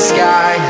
Sky